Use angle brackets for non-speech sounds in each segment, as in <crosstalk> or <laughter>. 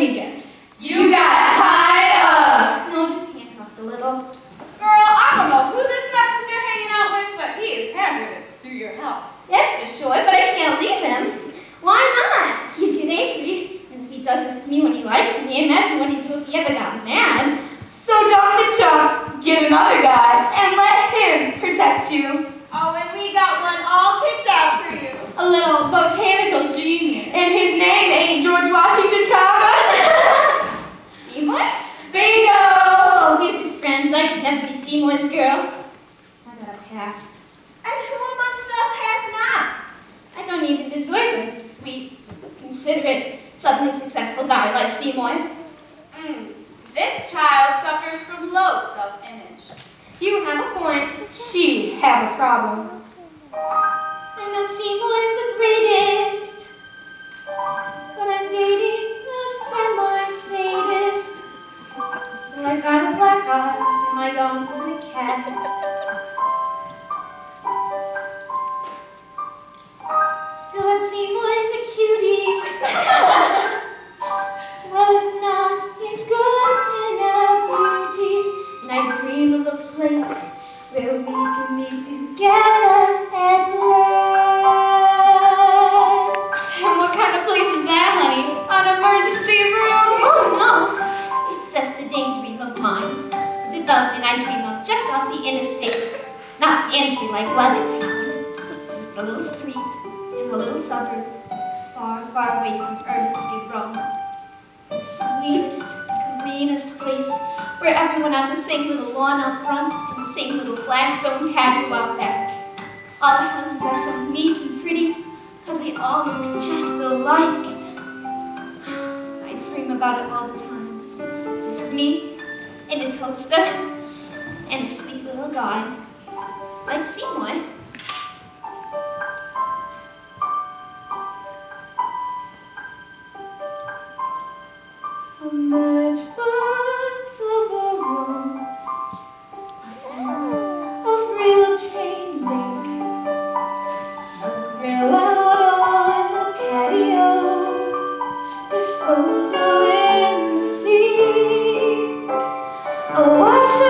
me guess. You got tied up. No, just handcuffed a little. Girl, I don't know who this messes you're hanging out with, but he is hazardous to your health. That's for sure, but I can't leave him. Why not? He'd get angry. And if he does this to me when he likes me, imagine what he'd do if he ever got mad. So dump the chump, get another guy, and let him protect you. Oh, and we got one all picked out for you. A little botanical genius. And his name ain't George Washington Carver. Seymour? Bingo! Oh, here's his friends. I could never be Seymour's girl. I got a past. And who amongst us has not? I don't even deserve a sweet, considerate, suddenly successful guy like Seymour. Mm. This child suffers from low self-image. You have a point. She have a problem. I know Seymour is the greatest, development I dream of just off the interstate. Not fancy like Levittown. Just a little street in a little suburb, far, far away from urban skid row. The sweetest, greenest place where everyone has the same little lawn out front and the same little flagstone patio out back. All the houses are so neat and pretty because they all look just alike. <sighs> I dream about it all the time. Just me toaster and a sweet little guy like Seymour. A matchbox a fence of real chain link, a grill out on the patio,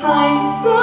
hindsight.